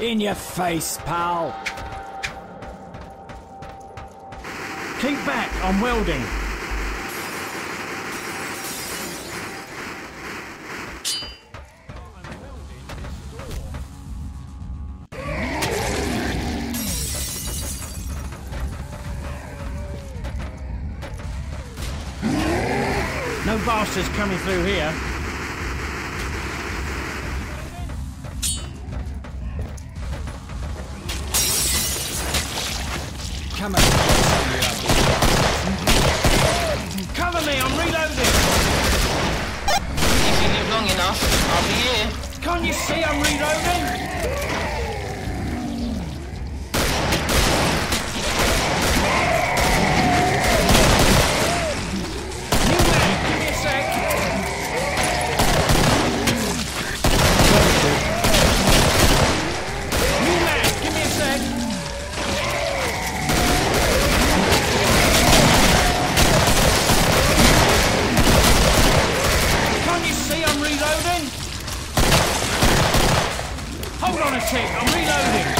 In your face, pal. Keep back, I'm welding. No bastards coming through here. take. I'm reloading.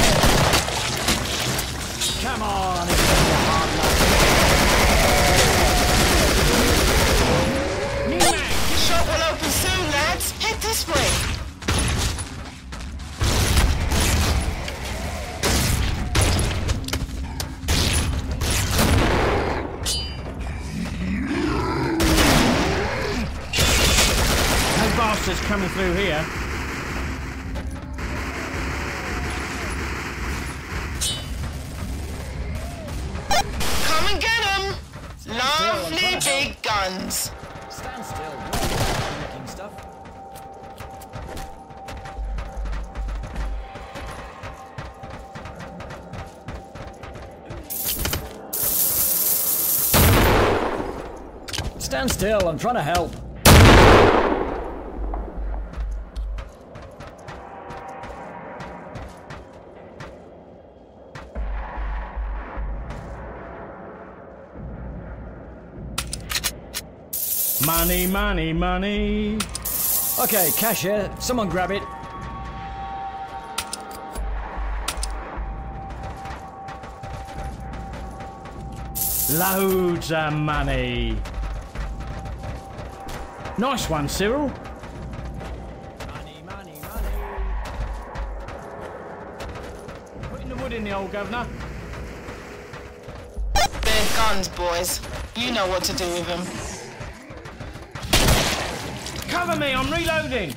I'm trying to help. Money, money, money. Okay, cashier, someone grab it. Loads of money. Nice one, Cyril. Money, money, money. Putting the wood in the old governor. They're guns, boys. You know what to do with them. Cover me, I'm reloading.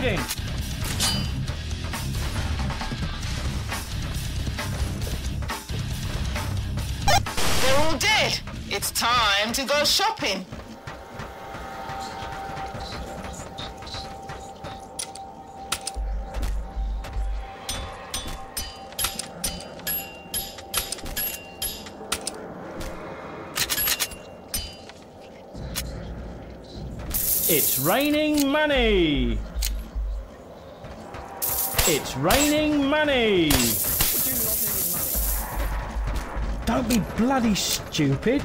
shooting. They're all dead. It's time to go shopping. It's raining money! It's raining money! Don't be bloody stupid!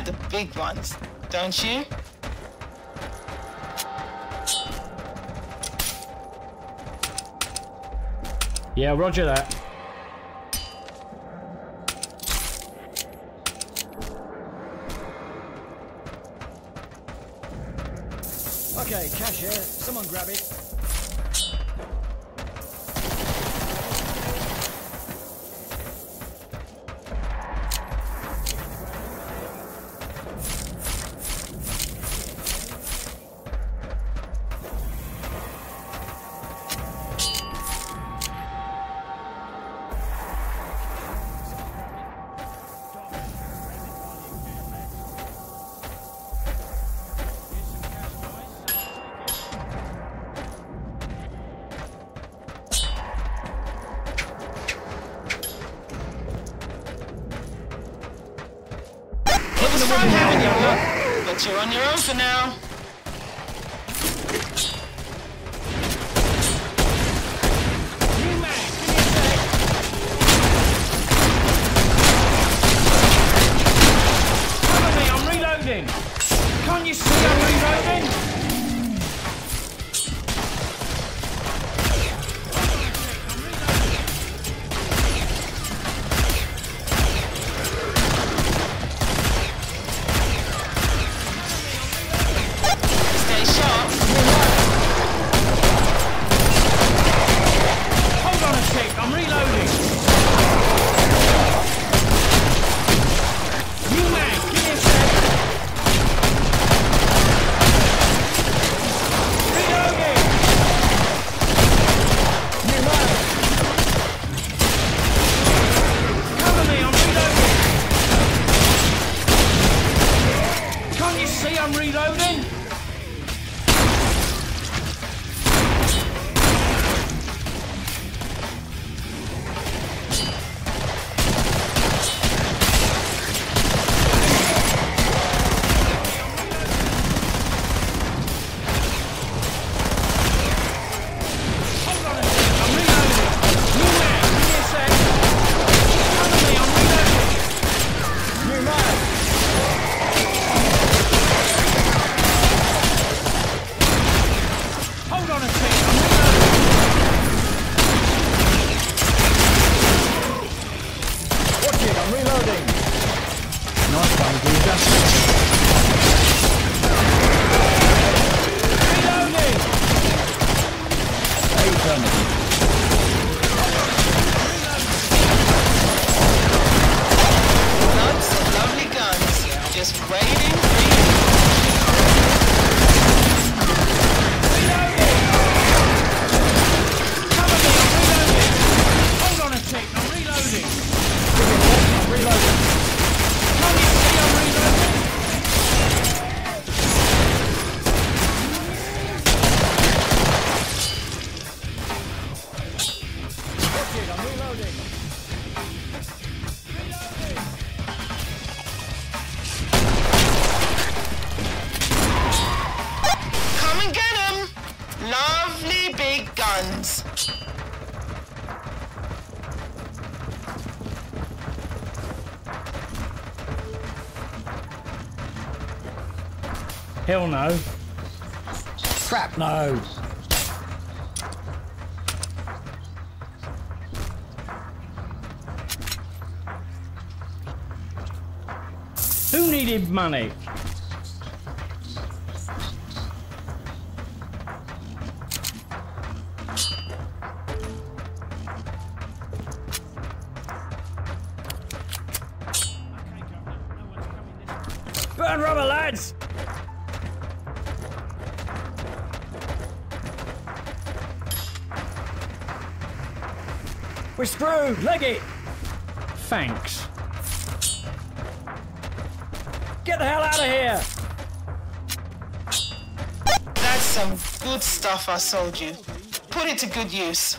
the big ones, don't you? Yeah, roger that. Okay, cash here. Someone grab it. Burn rubber, lads! We're screwed! Leg it! Thanks. the hell out of here! That's some good stuff I sold you. Put it to good use.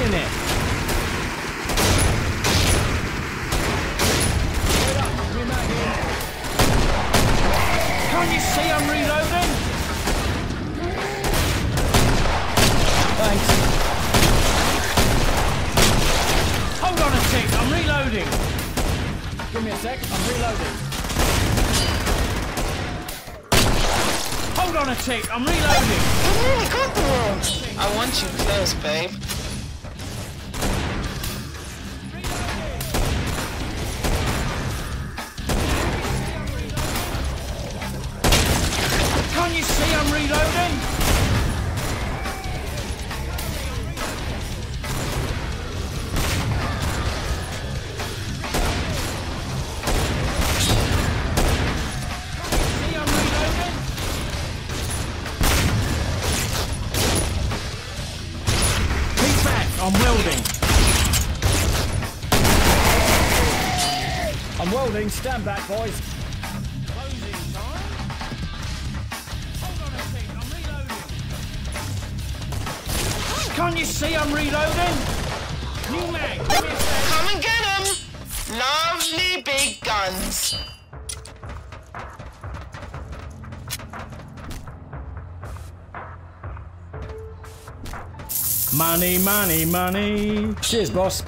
bloody it? Can't you see I'm reloading? Thanks. Hold on a tick, I'm reloading. Give me a sec. I'm reloading. Hold on a tick, I'm reloading. Stand back, boys. Closing time. Hold on a sec, I'm reloading. Can't you see I'm reloading? New mag, give me a sec. Come and get him! Lovely big guns. Money, money, money. Cheers, boss.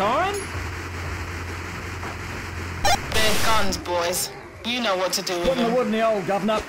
Time? They're guns, boys. You know what to do with Putting the them. wood in the old, governor.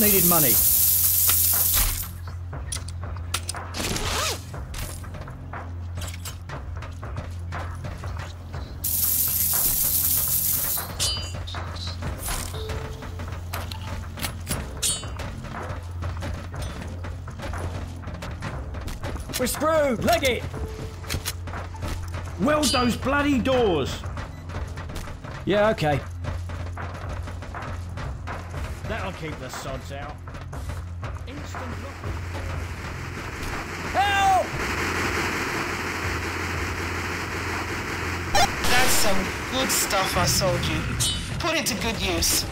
Needed money? We're screwed! Leg it! Weld those bloody doors. Yeah, okay. Keep the sods out. Instant. Help! That's some good stuff I sold you. Put it to good use.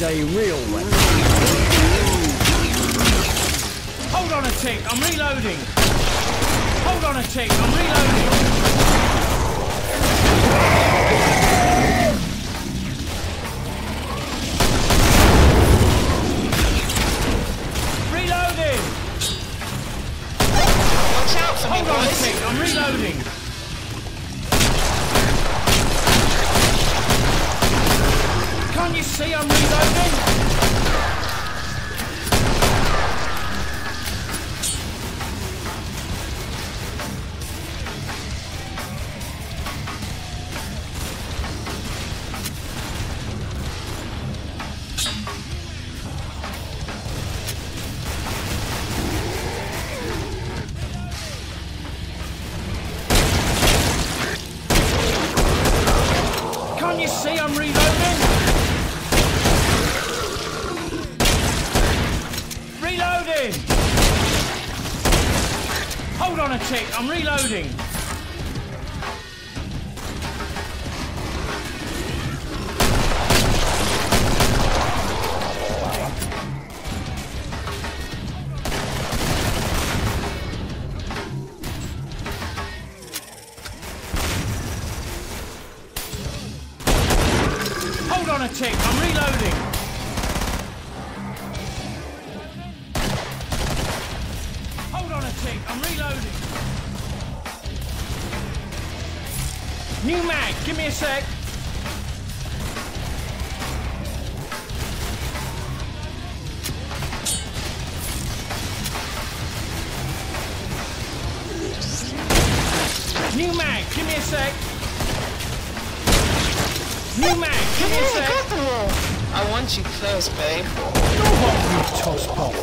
Is a real weapon. Hold on a tick, I'm reloading. Hold on a tick, I'm reloading. Reloading! Give You me a really sec. got them all. I want you close, babe. You toss pop.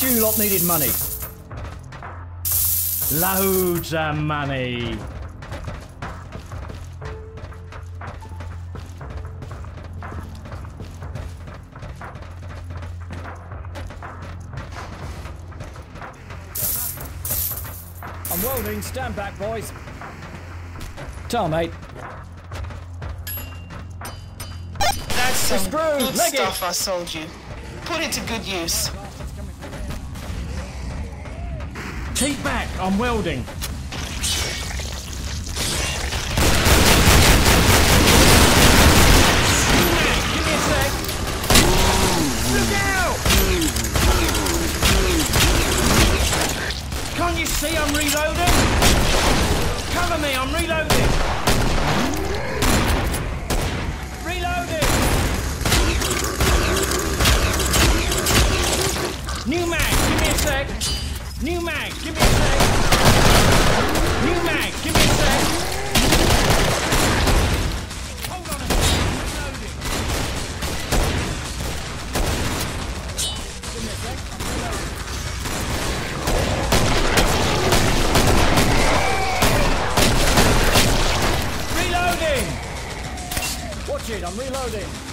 Would you lot needed money? Loads of money. I'm welding. Stand back, boys. Tell, mate. That's some screw, good leg it. stuff I sold you. Put it to good use. Keep back, I'm welding. Can't you see I'm reloading? Cover me, I'm. Reloading. New mag, give me a sec. New mag, give me a sec. I'm reloading.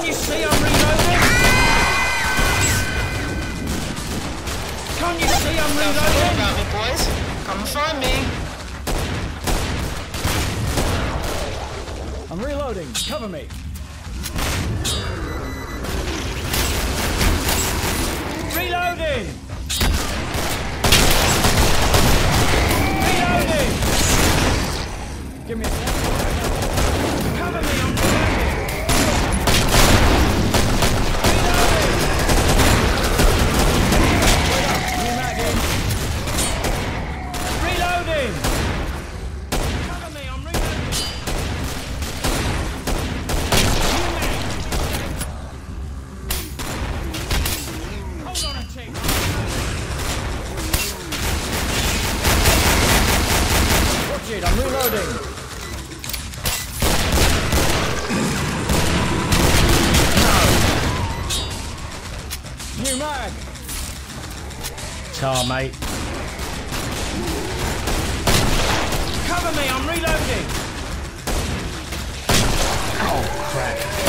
Can't you see I'm reloading? Can't you see I'm Don't reloading? about me, boys. Come find me. I'm reloading. Cover me. Reloading! Reloading! Give me a sec. Cover me, I'm Oh,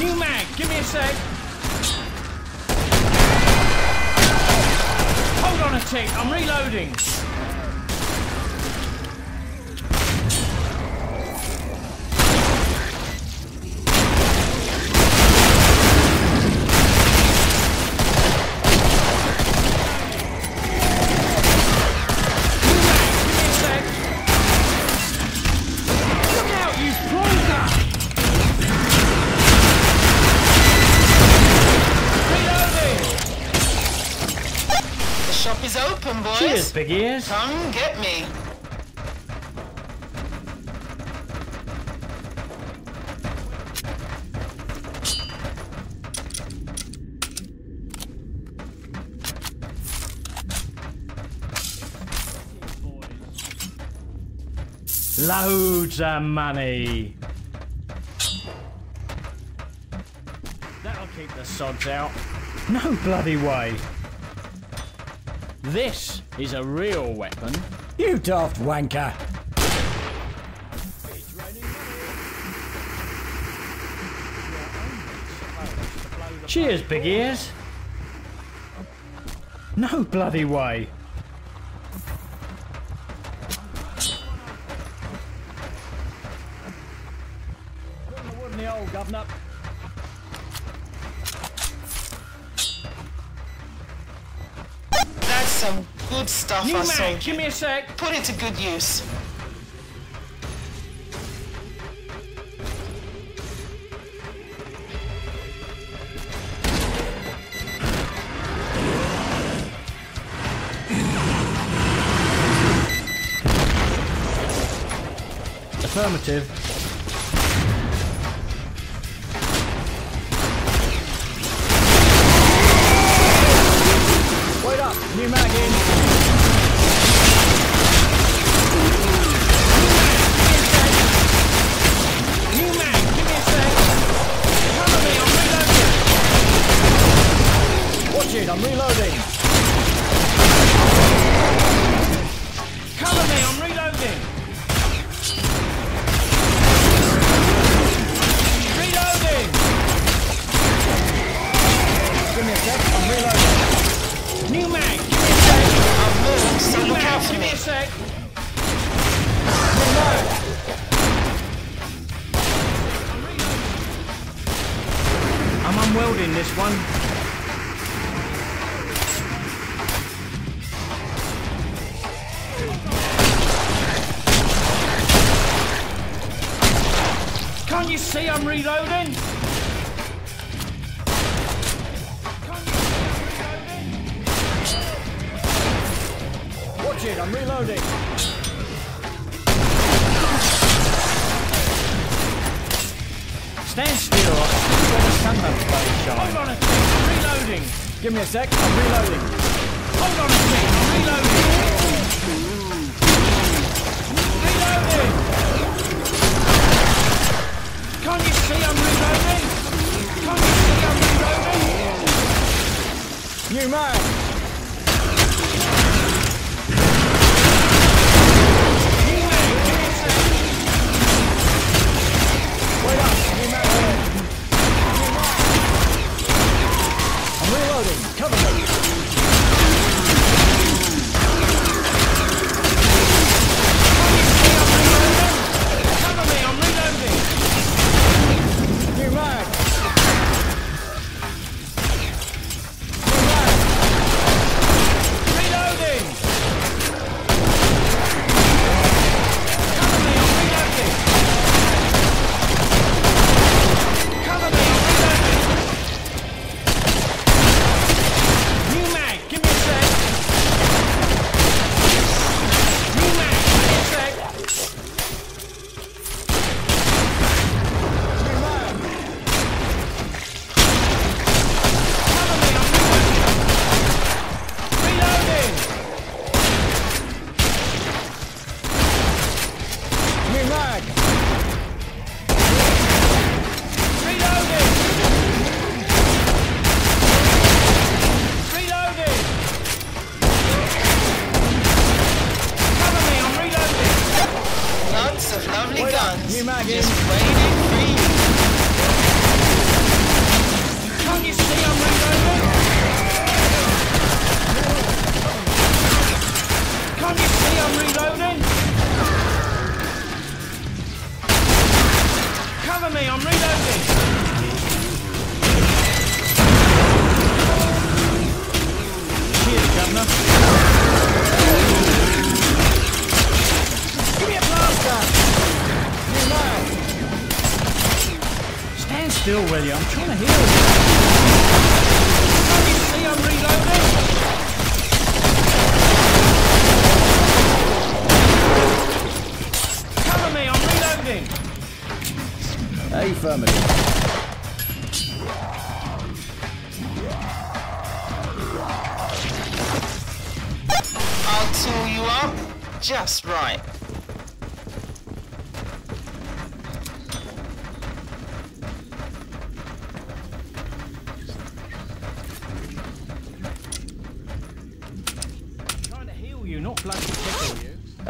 New mag, give me a sec. Hold on a tick, I'm reloading. Big Ears. Come get me. Loads of money. That'll keep the sods out. No bloody way. This is a real weapon. You daft wanker! Cheers, big ears! No bloody way! That's some Good stuff, New I man, see. give me a sec. Put it to good use. Affirmative. I'm welding this one. Can't you see I'm reloading? Watch it, I'm reloading. Stand still can have bloody shine. Hold on a second, reloading. Give me a sec, I'm reloading. Hold on a second, I'm reloading. Reloading! Can't you see I'm reloading? Can't you see I'm reloading? New man!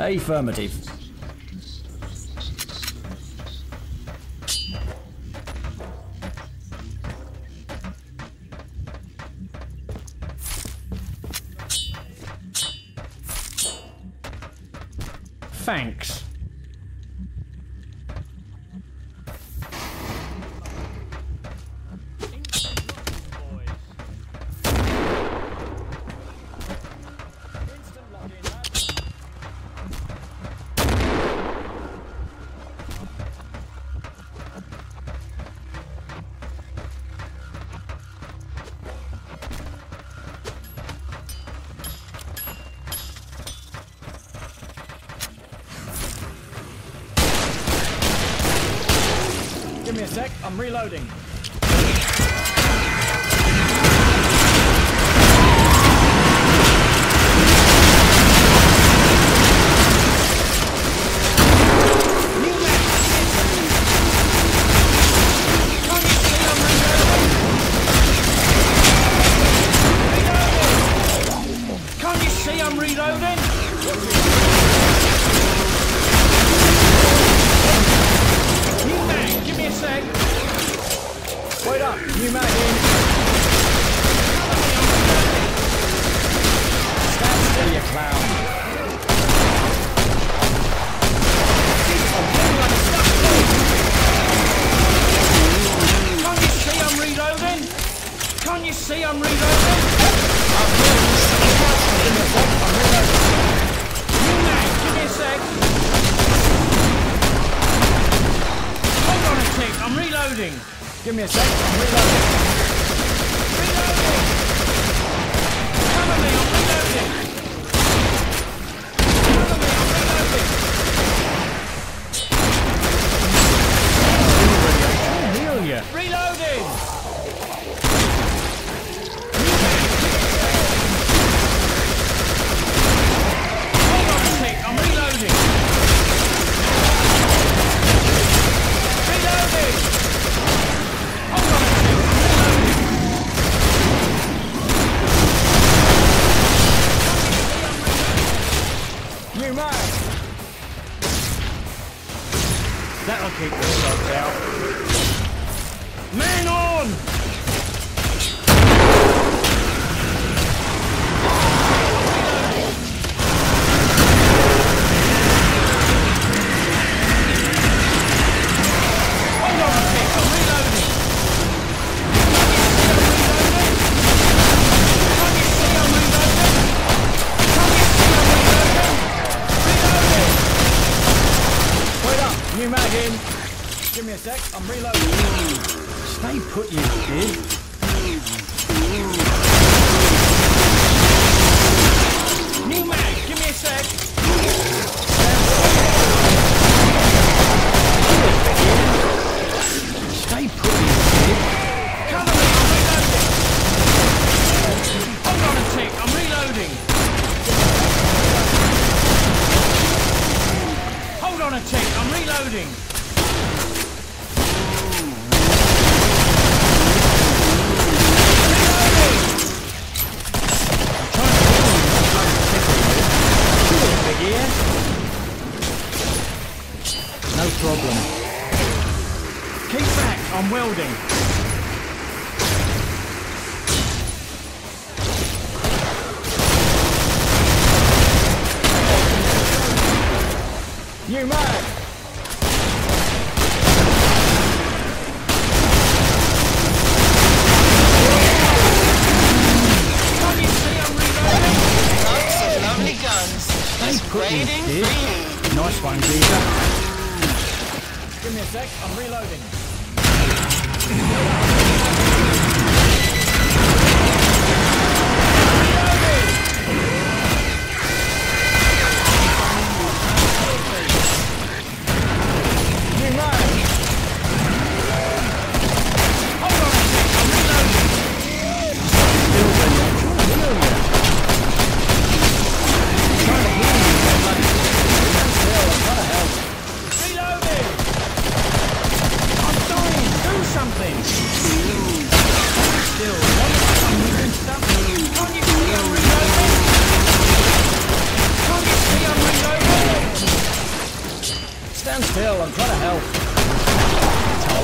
Affirmative. Give me a sec, I'm reloading. Back, I'm trying to help.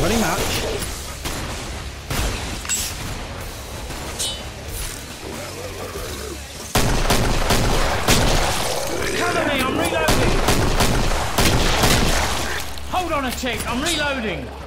Very. Cover me, I'm reloading! Hold on a tick, I'm reloading!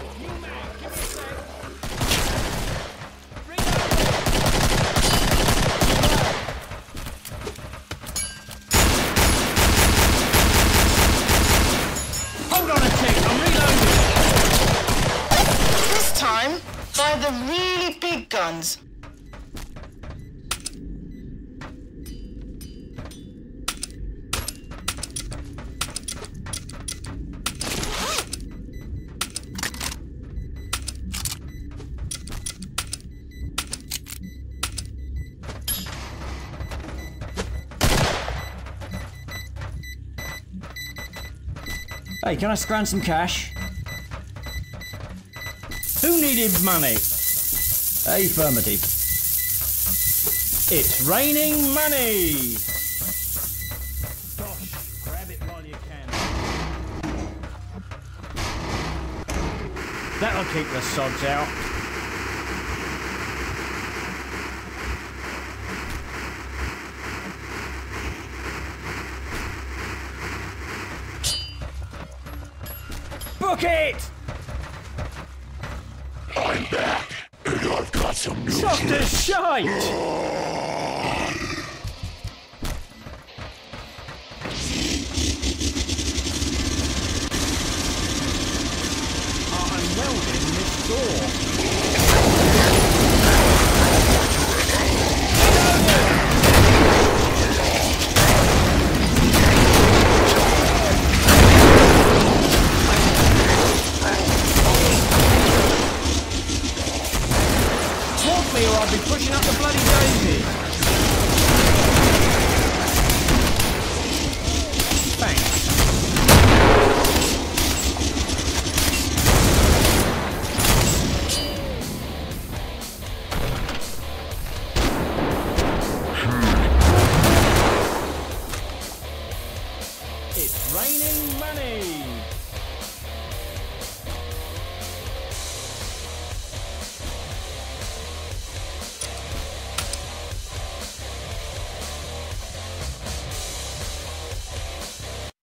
Can I scrounge some cash? Who needed money? Affirmative. It's raining money! Gosh, grab it while you can. That'll keep the sods out. Book it! I'm back, and I've got some new Soft as shite! Oh.